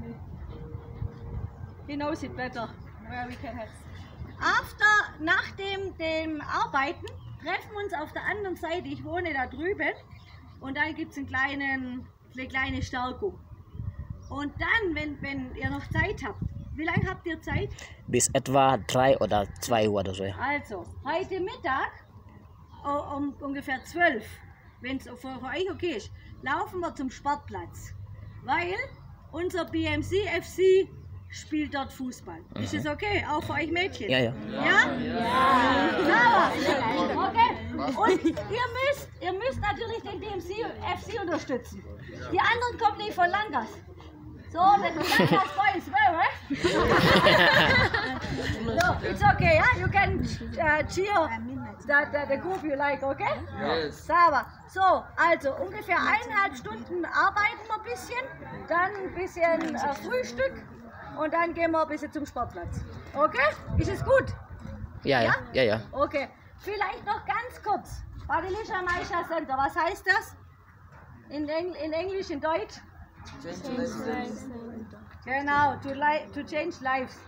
me. He knows it better where we can help. After, nach dem, dem Arbeiten, treffen wir uns auf der anderen Seite. Ich wohne da drüben. Und dann gibt es einen kleinen, eine kleine Stärkung. Und dann, wenn, wenn ihr noch Zeit habt, wie lange habt ihr Zeit? Bis etwa 3 oder 2 Uhr oder so. Also, heute Mittag um ungefähr 12, wenn es für, für euch okay ist, laufen wir zum Sportplatz. Weil unser BMC FC spielt dort Fußball. Ist es okay? Auch für euch Mädchen? Ja, ja. Ja? Ja. Sauber. Okay. Und ihr müsst, ihr müsst natürlich den BMC FC unterstützen. Die anderen kommen nicht von Langas. So, the Langas boys, well, eh? no, it's okay, yeah? You can uh, cheer the, the, the group you like, okay? Yes. Sauber. So, also ungefähr eineinhalb Stunden arbeiten wir ein bisschen, dann ein bisschen äh, Frühstück und dann gehen wir ein bisschen zum Sportplatz. Okay? Ist es gut? Ja, ja, ja, ja. Okay. Vielleicht noch ganz kurz. Badilisha Maisha Center, was heißt das? In, Engl in Englisch, in Deutsch? Genau, to, li to change lives.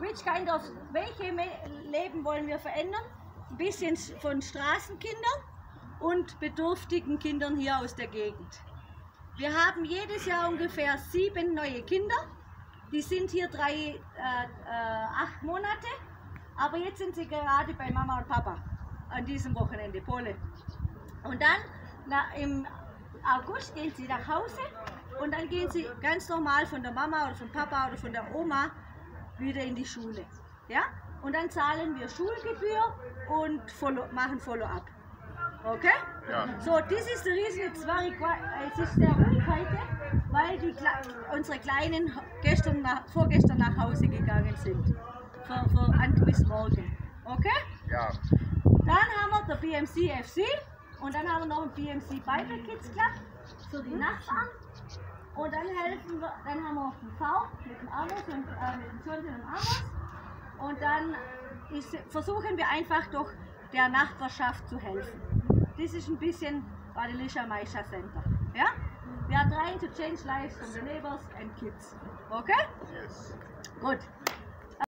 Which kind of, welche Me Leben wollen wir verändern? Ein bisschen von Straßenkindern und bedürftigen Kindern hier aus der Gegend. Wir haben jedes Jahr ungefähr sieben neue Kinder. Die sind hier drei, äh, äh, acht Monate. Aber jetzt sind sie gerade bei Mama und Papa an diesem Wochenende, Polen. Und dann na, im August gehen sie nach Hause und dann gehen sie ganz normal von der Mama oder vom Papa oder von der Oma wieder in die Schule. Ja? Und dann zahlen wir Schulgebühr und follow, machen Follow-up. Okay? Ja. So. Es ist sehr ruhig heute, weil die, unsere Kleinen gestern nach, vorgestern nach Hause gegangen sind. Für, für an, bis morgen. Okay? Ja. Dann haben wir der BMC FC und dann haben wir noch einen BMC Bible Kids Club für die Nachbarn. Und dann helfen wir, dann haben wir noch den V mit dem Amos und äh, mit dem John und dem Amos. Und dann ist, versuchen wir einfach doch der Nachbarschaft zu helfen. Das ist ein bisschen Badilisha Maisha Center. Ja? We are trying to change lives from the neighbors and kids. Okay? Yes. Gut.